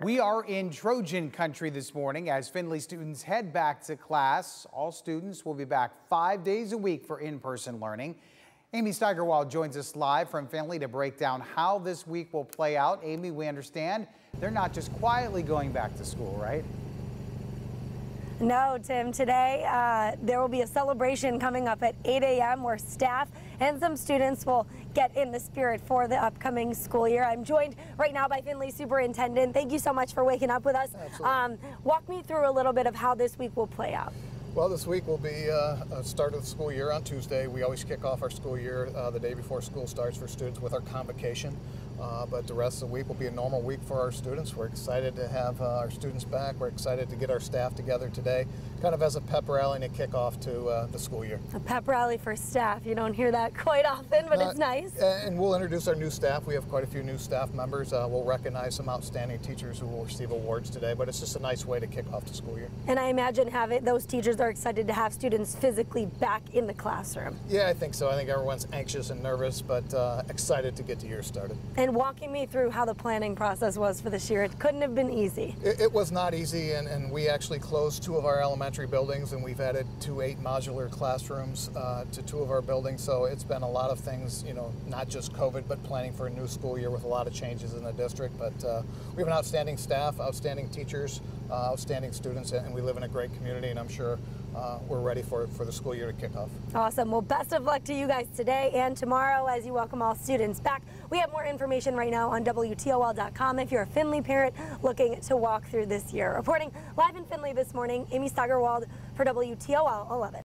We are in Trojan country this morning as Findlay students head back to class. All students will be back five days a week for in-person learning. Amy Steigerwald joins us live from Findlay to break down how this week will play out. Amy, we understand they're not just quietly going back to school, right? No, Tim. Today, uh, there will be a celebration coming up at 8 a.m. where staff and some students will get in the spirit for the upcoming school year. I'm joined right now by Findlay Superintendent. Thank you so much for waking up with us. Um, walk me through a little bit of how this week will play out. Well, this week will be uh, a start of the school year on Tuesday. We always kick off our school year uh, the day before school starts for students with our convocation. Uh, but the rest of the week will be a normal week for our students. We're excited to have uh, our students back. We're excited to get our staff together today, kind of as a pep rally to kick off to uh, the school year. A pep rally for staff. You don't hear that quite often, but it's nice. And we'll introduce our new staff. We have quite a few new staff members. Uh, we'll recognize some outstanding teachers who will receive awards today, but it's just a nice way to kick off the school year. And I imagine having those teachers are excited to have students physically back in the classroom. Yeah, I think so. I think everyone's anxious and nervous, but uh, excited to get the year started. And walking me through how the planning process was for this year, it couldn't have been easy. It, it was not easy, and, and, we actually closed two of our elementary buildings, and we've added two eight modular classrooms uh, to two of our buildings. So it's been a lot of things, you know, not just COVID, but planning for a new school year with a lot of changes in the district. But uh, we have an outstanding staff, outstanding teachers, outstanding students, and we live in a great community, and I'm sure uh, we're ready for, for the school year to kick off. Awesome. Well, best of luck to you guys today and tomorrow as you welcome all students back. We have more information right now on WTOL.com if you're a Findlay parent looking to walk through this year. Reporting live in Findlay this morning, Amy Steigerwald for WTOL 11.